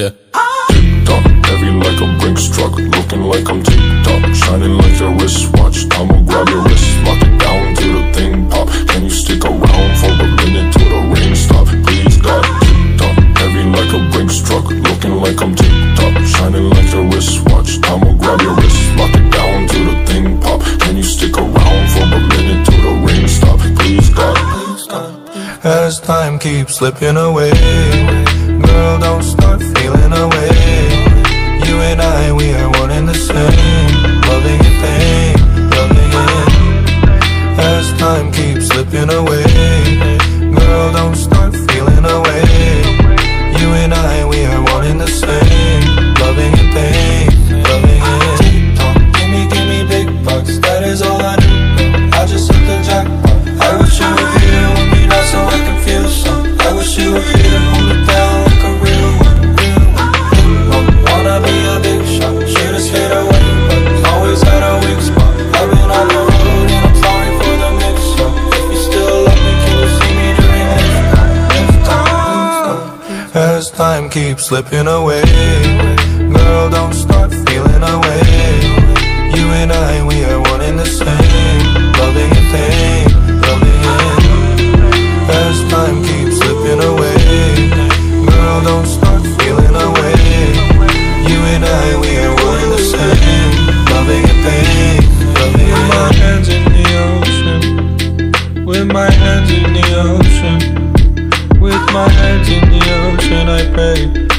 yeah. Top heavy like a Brinks truck, looking like I'm tip top, shining like your wristwatch. I'ma grab your wrist, lock it down till the thing pop. Can you stick around for a minute till the rain stop? Please God, tip top heavy like a Brinks truck, looking like I'm tip top, shining like your wristwatch. I'ma grab your wrist, lock it down till the thing pop. Can you stick around for a minute till the rain stop? Please God. As time keeps slipping away, girl, don't start feeling. Slipping away time, keeps slipping away you.